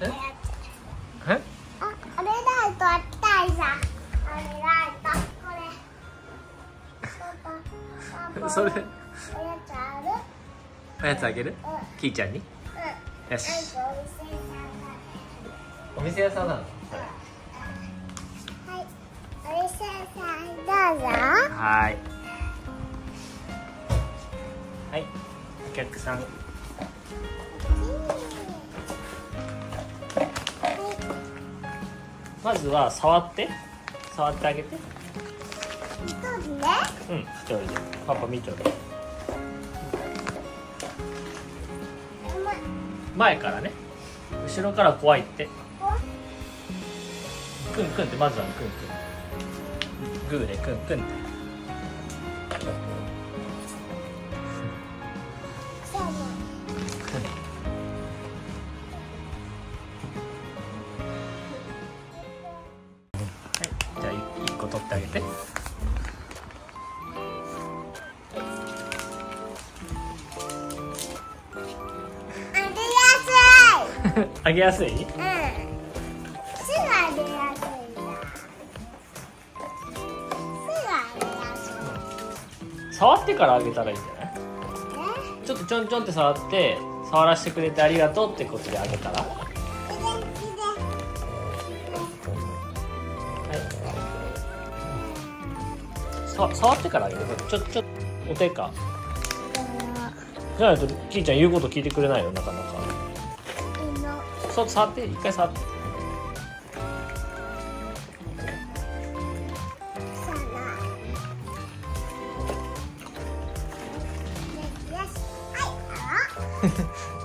え？え？えあ、あれライトあったいさ。あれライト、これ。それおやつある。おやつあげる？うん、キーちゃんに？うん。よしお店屋さんだね。お店屋さんなのはい。お店屋さん、どうぞ。はーいはいお客さんまずは触って触ってあげて。一人で？うん一人で。パパ見ちゃう。前からね。後ろから怖いって。クンクンってまずはクンクン。グーでクンクンってあげてあげやすい。あげやすい？うん。すぐあげやすい。すぐあげやすい。触ってからあげたらいいんじゃない？えちょっとちょんちょんって触って触らせてくれてありがとうってことであげたら？さ触ってからあげるちょちょお手かじゃないとキーちゃん言うこと聞いてくれないよなかなか。そう触って一回触って。はい。あら。